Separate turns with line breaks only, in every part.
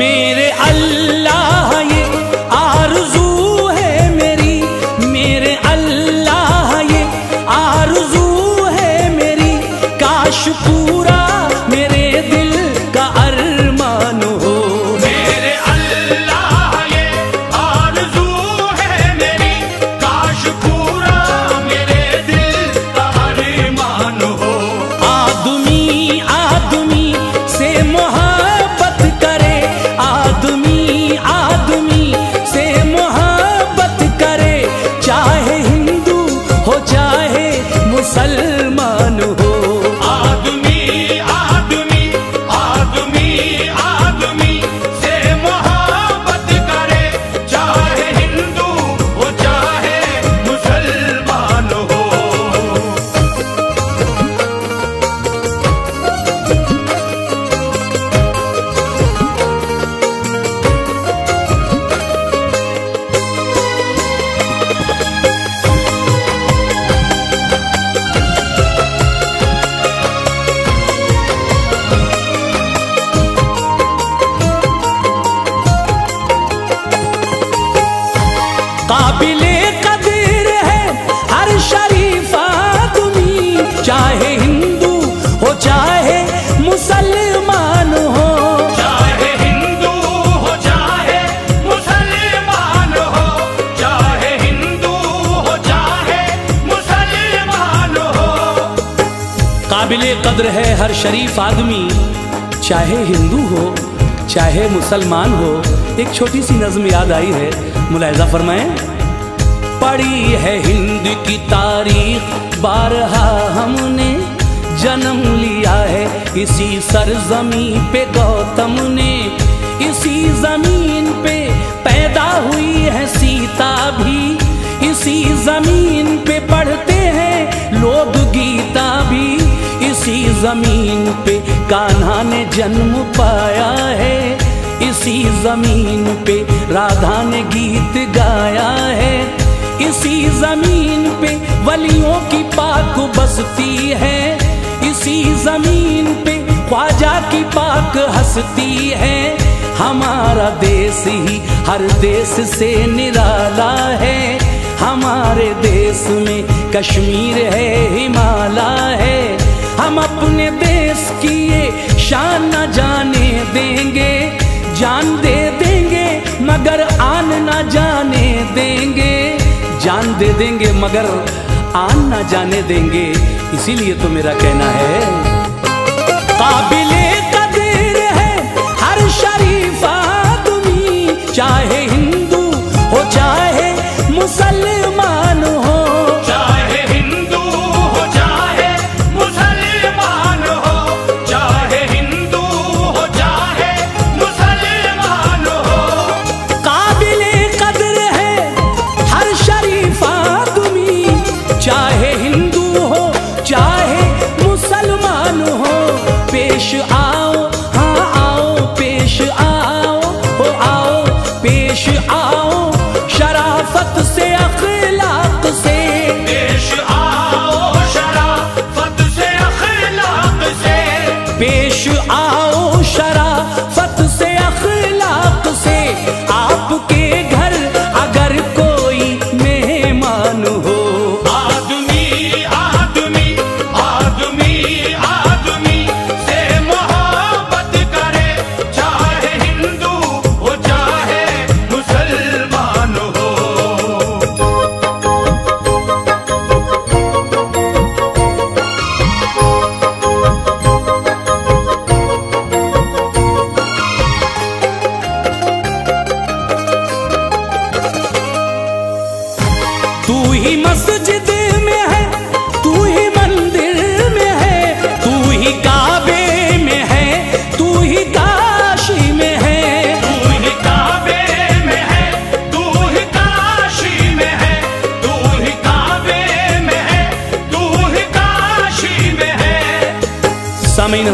मेरे अल्लाह काबिल कद्र है हर शरीफ आदमी। चाहे हिंदू हो, चाहे मुसलमान हो, एक छोटी सी नज्म याद आई है। मुलायजा फरमाएँ, पढ़ी है हिंद की तारीख, बारहा हमने जन्म लिया है। इसी सरजमी पे गौतम ने, इसी ज़मीन पे पैदा हुई है सीता भी। इसी ज़मीन पे पढ़ते हैं लोग गीता। इसी ज़मीन पे कान्हा ने जन्म पाया है। इसी ज़मीन पे राधा ने गीत गाया है। इसी ज़मीन पे वलियों की पाक बसती है। इसी ज़मीन पे ख्वाजा की पाक हंसती है। हमारा देश ही हर देश से निराला है। हमारे देश में कश्मीर है देंगे मगर आन ना जाने देंगे। इसीलिए तो मेरा कहना है काबिले पेश आओ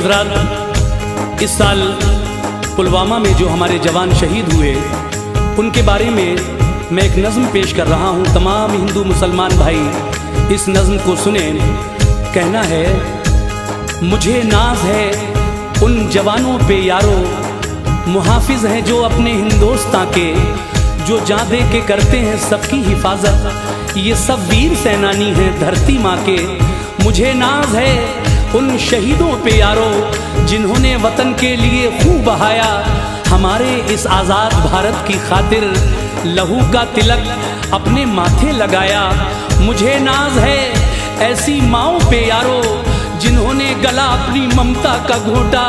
हजरात, इस साल पुलवामा में जो हमारे जवान शहीद हुए, उनके बारे में मैं एक नज्म पेश कर रहा हूँ। तमाम हिंदू मुसलमान भाई, इस नज्म को सुने। कहना है, मुझे नाज है, उन जवानों पे यारो, मुहाफिज हैं जो अपने हिंदोस्तां के, जो जा दे के करते हैं सबकी हिफाजत। ये सब वीर सेनानी हैं, धरती माँ के। मुझे नाज है उन शहीदों पे यारो, जिन्होंने वतन के लिए खूब बहाया। हमारे इस आज़ाद भारत की खातिर लहू का तिलक अपने माथे लगाया। मुझे नाज है ऐसी माओ पे यारो, जिन्होंने गला अपनी ममता का घोटा।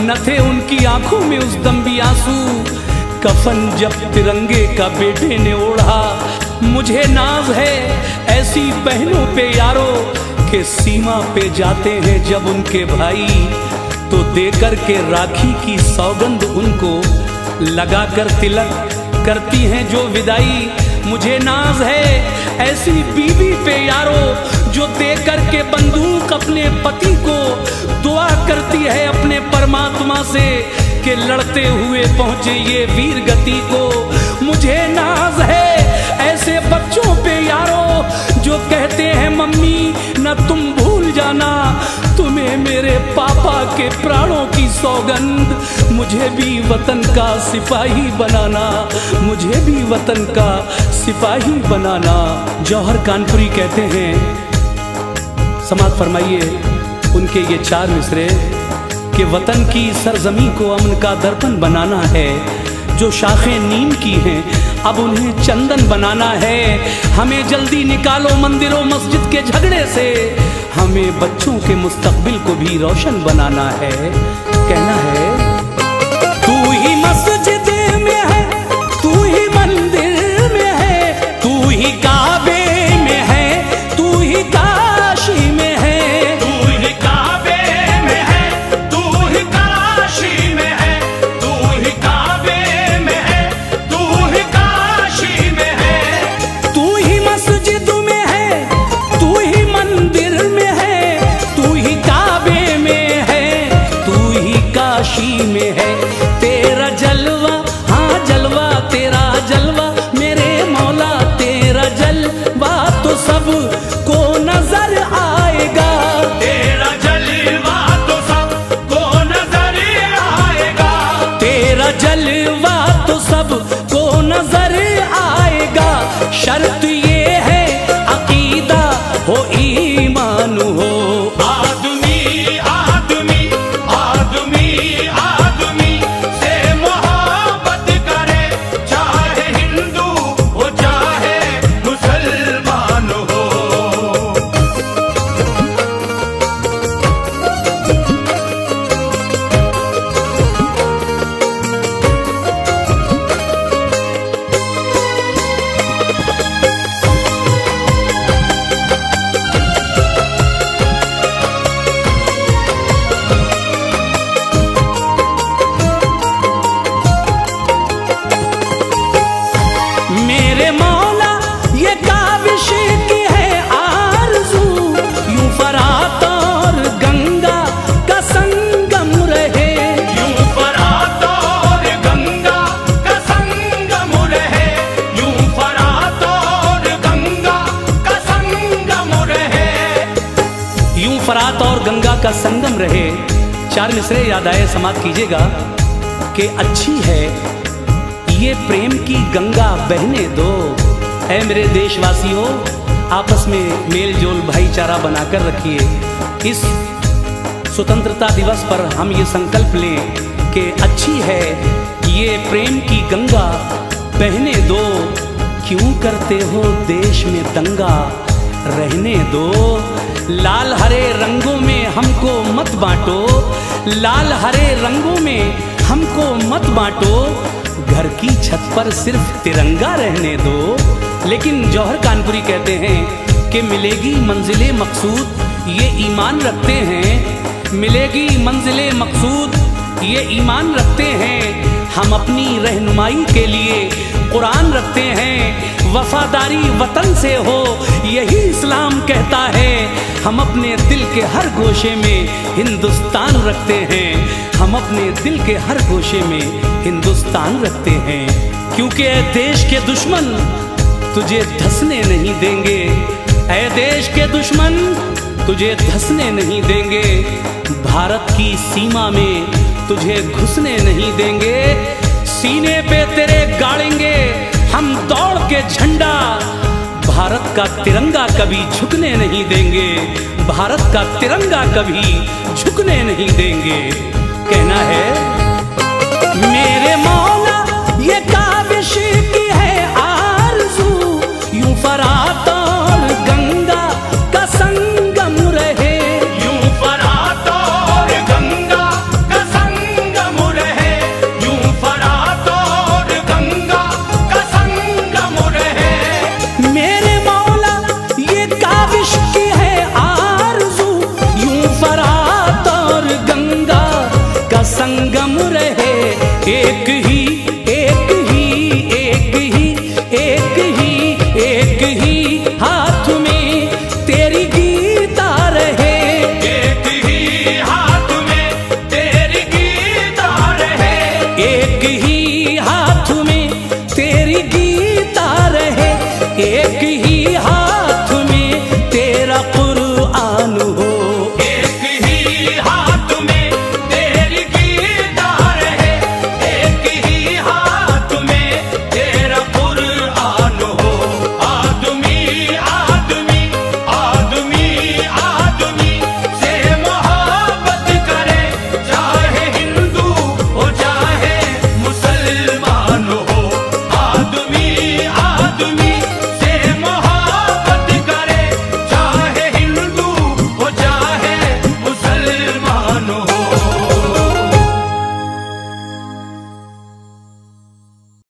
न थे उनकी आँखों में उस दम भी आँसू। कफन जब तिरंगे का बेटे ने ओढ़ा। मुझे नाज है ऐसी बहनों पे यारो के सीमा पे जाते हैं जब उनके भाई। तो देकर के राखी की सौगंध उनको लगाकर तिलक करती हैं जो विदाई। मुझे नाज है ऐसी बीवी पे यारो जो देकर के बंदूक अपने पति को दुआ करती है अपने परमात्मा से कि लड़ते हुए पहुँचे ये वीर गति को। मुझे नाज है मुझे भी वतन का सिपाही बनाना, मुझे भी वतन का सिपाही बनाना। जौहर कानपुरी कहते हैं समाज फरमाइए उनके ये चार मिसरे, कि वतन की सरजमी को अमन का दर्पण बनाना है। जो शाखें नीम की हैं, अब उन्हें चंदन बनाना है। हमें जल्दी निकालो मंदिरों मस्जिद के झगड़े से। हमें बच्चों के मुस्तकबिल को भी रोशन बनाना है। कहना है काशी में है। तेरा जलवा हाँ जलवा, तेरा जलवा, मेरे मौला, तेरा जलवा तो सब चार मिसरे याद आए, समाप्त कीजिएगा कि अच्छी है ये प्रेम की गंगा बहने दो। ऐ मेरे देशवासियों, आपस में मेल जोल भाईचारा बनाकर रखिए। इस स्वतंत्रता दिवस पर हम ये संकल्प लें कि अच्छी है ये प्रेम की गंगा बहने दो। क्यों करते हो देश में दंगा? रहने दो। लाल हरे रंगों में हमको मत बांटो। लाल हरे रंगों में हमको मत बांटो। घर की छत पर सिर्फ़ तिरंगा रहने दो। लेकिन जौहर कानपुरी कहते हैं कि मिलेगी मंजिले मकसूद, ये ईमान रखते हैं। मिलेगी मंजिले मकसूद, ये ईमान रखते हैं। हम अपनी रहनुमाई के लिए कुरान रखते हैं। वफादारी वतन से हो, यही इस्लाम कहता है। हम अपने दिल के हर गोशे में हिंदुस्तान रखते हैं। हम अपने दिल के हर गोशे में हिंदुस्तान रखते हैं। क्योंकि ए देश के दुश्मन तुझे धसने नहीं देंगे। ऐ देश के दुश्मन तुझे धसने नहीं देंगे। भारत की सीमा में तुझे घुसने नहीं देंगे। सीने पे तेरे गाड़ेंगे। हम दौड़ के झंडा। भारत का तिरंगा कभी झुकने नहीं देंगे। भारत का तिरंगा कभी झुकने नहीं देंगे। कहना है, मेरे मौला